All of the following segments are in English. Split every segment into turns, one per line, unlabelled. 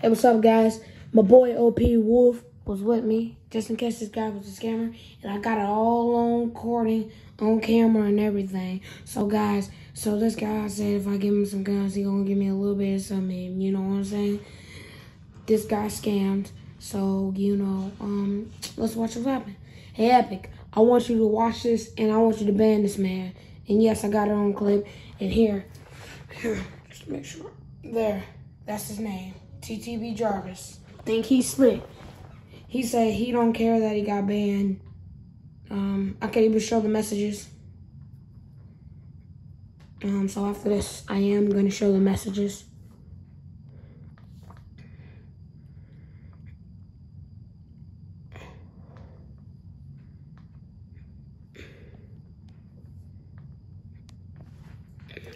Hey, what's up, guys? My boy OP Wolf was with me, just in case this guy was a scammer, and I got it all on recording, on camera, and everything. So, guys, so this guy said if I give him some guns, he gonna give me a little bit of something. You know what I'm saying? This guy scammed. So, you know, um, let's watch what's happening. Hey, Epic, I want you to watch this, and I want you to ban this man. And yes, I got it on clip. And here, here, just make sure. There, that's his name. TTB Jarvis. Think he's slick. He said he don't care that he got banned. Um, I can't even show the messages. Um, so after this, I am going to show the messages.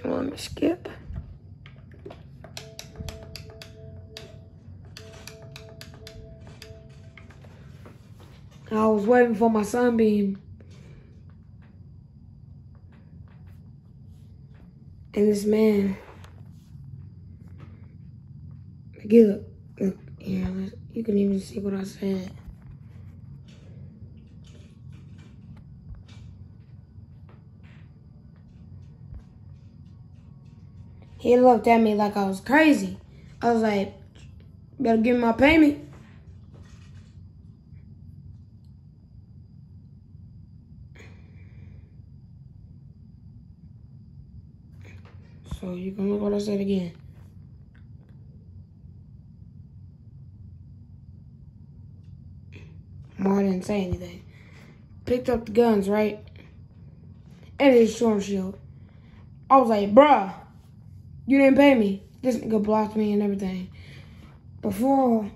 Let me skip. I was waiting for my sunbeam. And this man, get look, look, yeah, you can even see what I said. He looked at me like I was crazy. I was like, better give me my payment. So you can look what I said again. More didn't say anything. Picked up the guns, right? And his storm shield. I was like, bruh, you didn't pay me. This nigga blocked me and everything. Before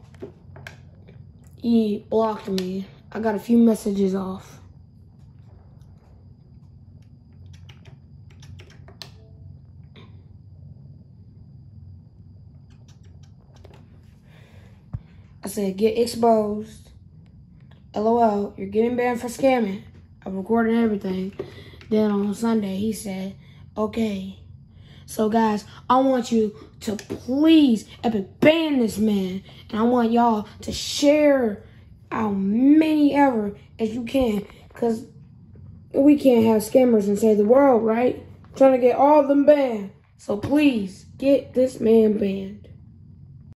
he blocked me, I got a few messages off. I said, get exposed. LOL, you're getting banned for scamming. I recorded everything. Then on Sunday, he said, okay. So, guys, I want you to please epic ban this man. And I want y'all to share how many ever as you can. Because we can't have scammers and save the world, right? I'm trying to get all of them banned. So, please, get this man banned.